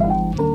you